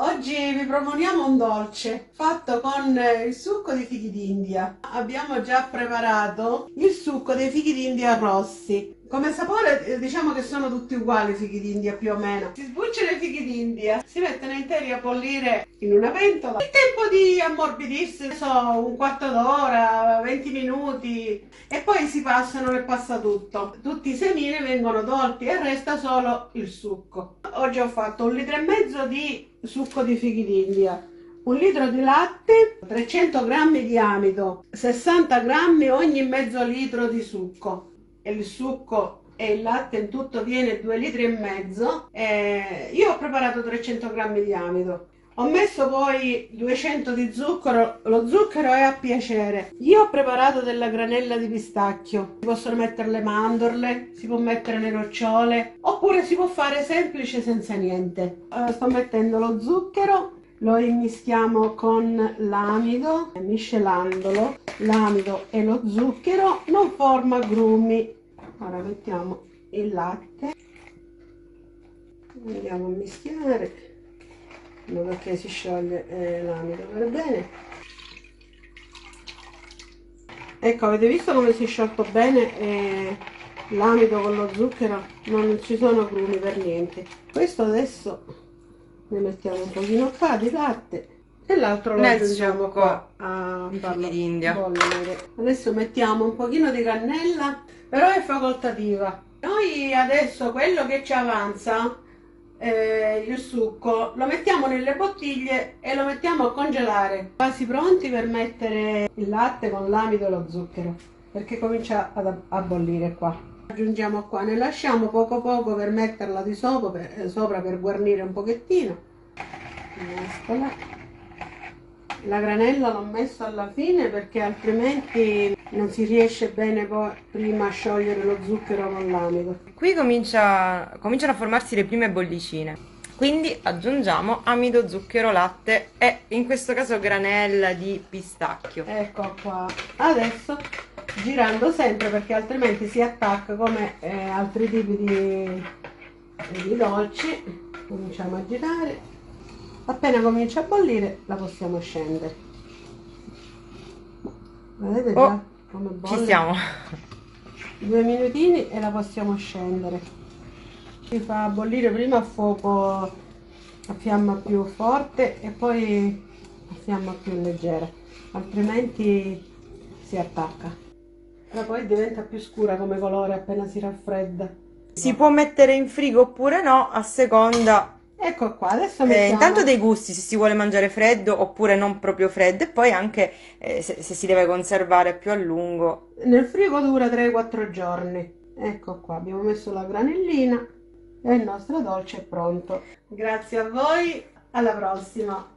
Oggi vi proponiamo un dolce fatto con il succo di fichi d'India. Abbiamo già preparato il succo dei fichi d'India rossi. Come sapore eh, diciamo che sono tutti uguali i fichi d'India più o meno. Si sbucciano i fichi d'India, si mettono interi a bollire in una pentola. Il tempo di ammorbidirsi, so, un quarto d'ora, 20 minuti e poi si passano e passa tutto. Tutti i semini vengono tolti e resta solo il succo. Oggi ho fatto un litro e mezzo di succo di fichi d'India un litro di latte, 300 g di amido, 60 g ogni mezzo litro di succo il succo e il latte in tutto viene 2 litri e mezzo eh, io ho preparato 300 g di amido ho messo poi 200 di zucchero, lo zucchero è a piacere. Io ho preparato della granella di pistacchio, si possono mettere le mandorle, si può mettere le nocciole, oppure si può fare semplice senza niente. Uh, sto mettendo lo zucchero, lo immischiamo con l'amido, miscelandolo, l'amido e lo zucchero non forma grumi. Ora mettiamo il latte, andiamo a mischiare. In modo che si scioglie eh, l'amido per bene? Ecco avete visto come si è sciolto bene eh, l'amido con lo zucchero? Non ci sono grumi per niente. Questo adesso ne mettiamo un pochino qua di latte e l'altro lo aggiungiamo qua. a farlo bollire adesso mettiamo un pochino di cannella però è facoltativa. Noi adesso quello che ci avanza eh, il succo lo mettiamo nelle bottiglie e lo mettiamo a congelare. Quasi pronti per mettere il latte con l'amido e lo zucchero perché comincia ad, a bollire qua. Aggiungiamo qua ne lasciamo poco poco per metterla di sopra per, eh, sopra per guarnire un pochettino. Mescola la granella l'ho messo alla fine perché altrimenti non si riesce bene poi prima a sciogliere lo zucchero con l'amido. Qui comincia, cominciano a formarsi le prime bollicine. Quindi aggiungiamo amido, zucchero, latte e in questo caso granella di pistacchio. Ecco qua. Adesso girando sempre perché altrimenti si attacca come eh, altri tipi di, di dolci. Cominciamo a girare appena comincia a bollire la possiamo scendere. Vedete già oh, come bolle? ci siamo. Due minutini e la possiamo scendere. Si fa bollire prima a fuoco a fiamma più forte e poi a fiamma più leggera altrimenti si attacca. Ma poi diventa più scura come colore appena si raffredda. Si può mettere in frigo oppure no a seconda Ecco qua, adesso eh, intanto dei gusti, se si vuole mangiare freddo oppure non proprio freddo e poi anche eh, se, se, si deve conservare più a lungo. Nel frigo dura 3-4 giorni. Ecco qua, abbiamo messo la granellina e il nostro dolce è pronto. Grazie a voi, alla prossima!